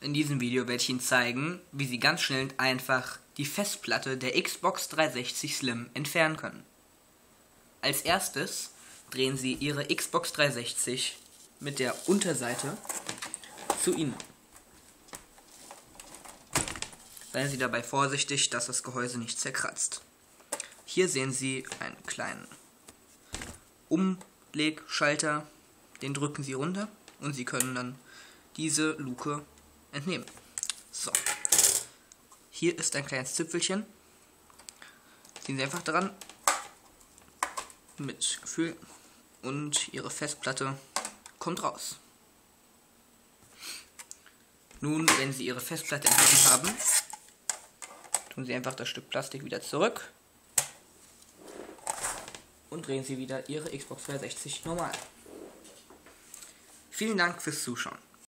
In diesem Video werde ich Ihnen zeigen, wie Sie ganz schnell und einfach die Festplatte der Xbox 360 Slim entfernen können. Als erstes drehen Sie Ihre Xbox 360 mit der Unterseite zu Ihnen. Seien Sie dabei vorsichtig, dass das Gehäuse nicht zerkratzt. Hier sehen Sie einen kleinen Umlegschalter, den drücken Sie runter und Sie können dann diese Luke entnehmen. So. Hier ist ein kleines Zipfelchen. Ziehen Sie einfach dran. Mit Gefühl. Und Ihre Festplatte kommt raus. Nun, wenn Sie Ihre Festplatte entfernt haben, tun Sie einfach das Stück Plastik wieder zurück und drehen Sie wieder Ihre Xbox 360 normal. Vielen Dank fürs Zuschauen.